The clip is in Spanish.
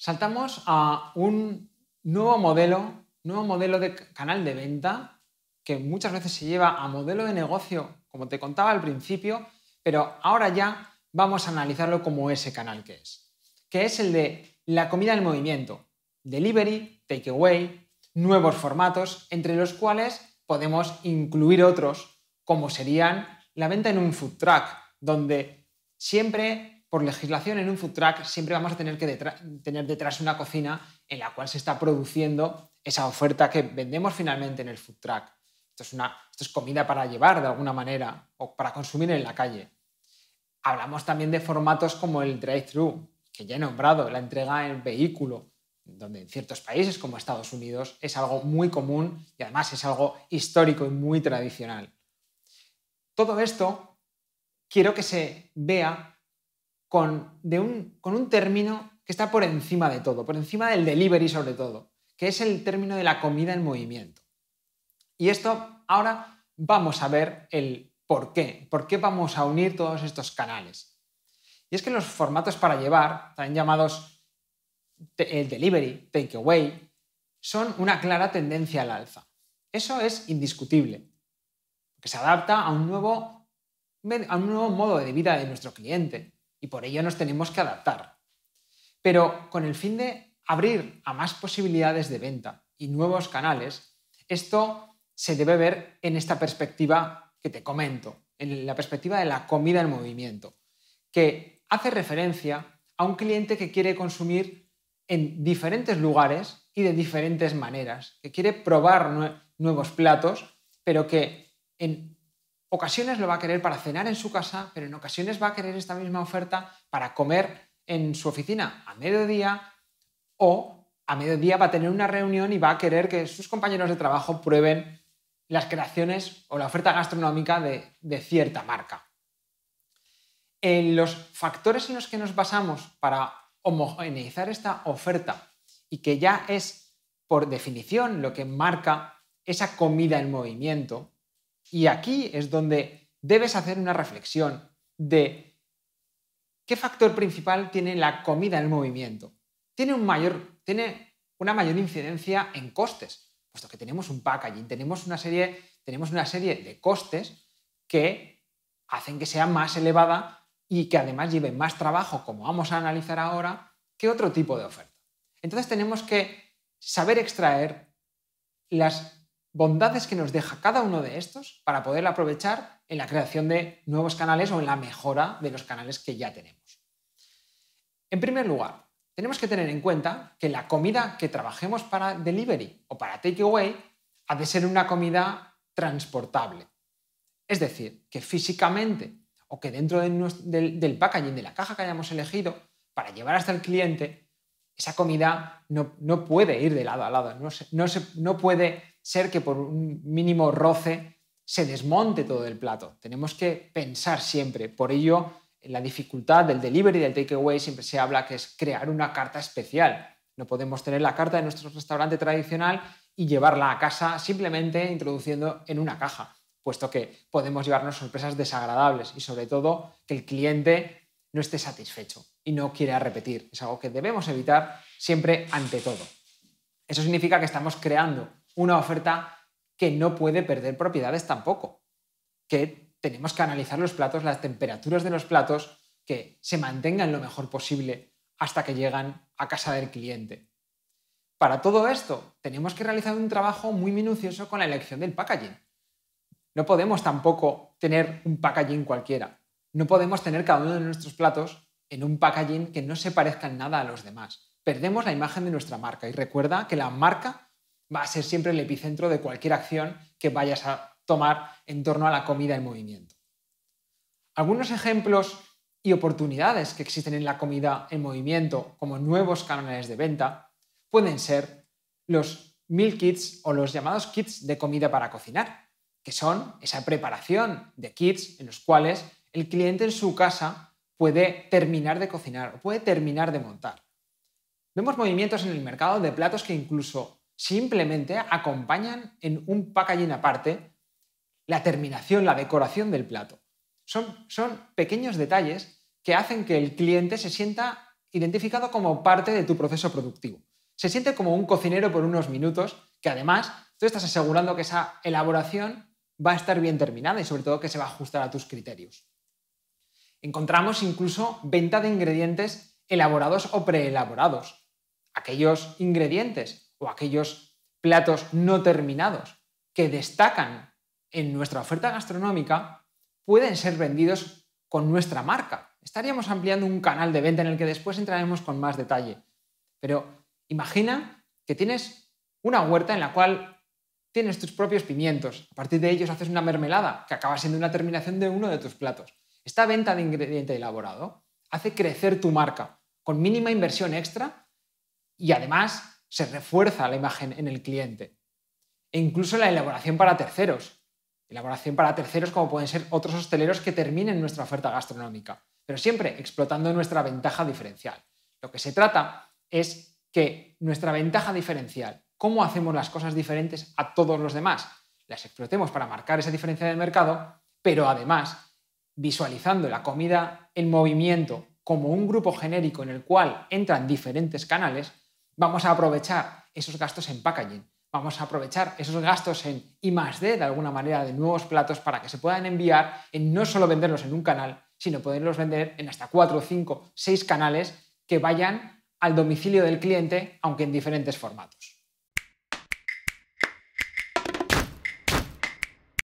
saltamos a un nuevo modelo, nuevo modelo de canal de venta que muchas veces se lleva a modelo de negocio, como te contaba al principio, pero ahora ya vamos a analizarlo como ese canal que es, que es el de la comida en movimiento, delivery, takeaway, nuevos formatos, entre los cuales podemos incluir otros, como serían la venta en un food truck, donde siempre, por legislación en un food truck, siempre vamos a tener que tener detrás una cocina en la cual se está produciendo esa oferta que vendemos finalmente en el food truck. Esto es, una, esto es comida para llevar de alguna manera o para consumir en la calle. Hablamos también de formatos como el drive-thru, que ya he nombrado, la entrega en vehículo, donde en ciertos países como Estados Unidos es algo muy común y además es algo histórico y muy tradicional. Todo esto quiero que se vea con, un, término que está por encima de todo, por encima del delivery sobre todo, que es el término de la comida en movimiento. Y esto ahora vamos a ver el por qué, por qué vamos a unir todos estos canales. Y es que los formatos para llevar, también llamados el delivery, takeaway, son una clara tendencia al alza. Eso es indiscutible, porque se adapta a un nuevo modo de vida de nuestro cliente y por ello nos tenemos que adaptar. Pero con el fin de abrir a más posibilidades de venta y nuevos canales, esto se debe ver en esta perspectiva que te comento, en la perspectiva de la comida en movimiento, que hace referencia a un cliente que quiere consumir en diferentes lugares y de diferentes maneras, que quiere probar nuevos platos, pero que en ocasiones lo va a querer para cenar en su casa, pero en ocasiones va a querer esta misma oferta para comer en su oficina a mediodía o a mediodía va a tener una reunión y va a querer que sus compañeros de trabajo prueben las creaciones o la oferta gastronómica de cierta marca. En los factores en los que nos basamos para homogeneizar esta oferta y que ya es por definición lo que marca esa comida en movimiento, y aquí es donde debes hacer una reflexión de qué factor principal tiene la comida en movimiento. Tiene, un mayor, tiene una mayor incidencia en costes, puesto que tenemos un packaging, tenemos una serie, tenemos una serie de costes que hacen que sea más elevada y que además lleve más trabajo, como vamos a analizar ahora, que otro tipo de oferta. Entonces tenemos que saber extraer las bondades que nos deja cada uno de estos para poder aprovechar en la creación de nuevos canales o en la mejora de los canales que ya tenemos. En primer lugar, tenemos que tener en cuenta que la comida que trabajemos para delivery o para takeaway ha de ser una comida transportable. Es decir, que físicamente o que dentro del, packaging, de la caja que hayamos elegido, para llevar hasta el cliente, esa comida no, puede ir de lado a lado. No, no puede ser que por un mínimo roce se desmonte todo el plato. Tenemos que pensar siempre. Por ello, la dificultad del delivery, del takeaway, siempre se habla que es crear una carta especial. No podemos tener la carta de nuestro restaurante tradicional y llevarla a casa simplemente introduciendo en una caja puesto que podemos llevarnos sorpresas desagradables y sobre todo que el cliente no esté satisfecho y no quiera repetir. Es algo que debemos evitar siempre ante todo. Eso significa que estamos creando una oferta que no puede perder propiedades tampoco, que tenemos que analizar los platos, las temperaturas de los platos, que se mantengan lo mejor posible hasta que llegan a casa del cliente. Para todo esto, tenemos que realizar un trabajo muy minucioso con la elección del packaging no podemos tampoco tener un packaging cualquiera. No podemos tener cada uno de nuestros platos en un packaging que no se parezca en nada a los demás. Perdemos la imagen de nuestra marca y recuerda que la marca va a ser siempre el epicentro de cualquier acción que vayas a tomar en torno a la comida en movimiento. Algunos ejemplos y oportunidades que existen en la comida en movimiento como nuevos canales de venta pueden ser los meal kits o los llamados kits de comida para cocinar que son esa preparación de kits en los cuales el cliente en su casa puede terminar de cocinar o puede terminar de montar. Vemos movimientos en el mercado de platos que incluso simplemente acompañan en un packaging aparte la terminación, la decoración del plato. Son, son pequeños detalles que hacen que el cliente se sienta identificado como parte de tu proceso productivo. Se siente como un cocinero por unos minutos que además tú estás asegurando que esa elaboración va a estar bien terminada y sobre todo que se va a ajustar a tus criterios. Encontramos incluso venta de ingredientes elaborados o preelaborados. Aquellos ingredientes o aquellos platos no terminados que destacan en nuestra oferta gastronómica pueden ser vendidos con nuestra marca. Estaríamos ampliando un canal de venta en el que después entraremos con más detalle. Pero imagina que tienes una huerta en la cual tienes tus propios pimientos. A partir de ellos haces una mermelada que acaba siendo una terminación de uno de tus platos. Esta venta de ingrediente elaborado hace crecer tu marca con mínima inversión extra y además se refuerza la imagen en el cliente. E incluso la elaboración para terceros. Elaboración para terceros como pueden ser otros hosteleros que terminen nuestra oferta gastronómica, pero siempre explotando nuestra ventaja diferencial. Lo que se trata es que nuestra ventaja diferencial, cómo hacemos las cosas diferentes a todos los demás, las explotemos para marcar esa diferencia del mercado, pero además visualizando la comida en movimiento como un grupo genérico en el cual entran diferentes canales, vamos a aprovechar esos gastos en packaging, vamos a aprovechar esos gastos en I D de alguna manera de nuevos platos para que se puedan enviar en no solo venderlos en un canal, sino poderlos vender en hasta 4, 5, 6 canales que vayan al domicilio del cliente, aunque en diferentes formatos.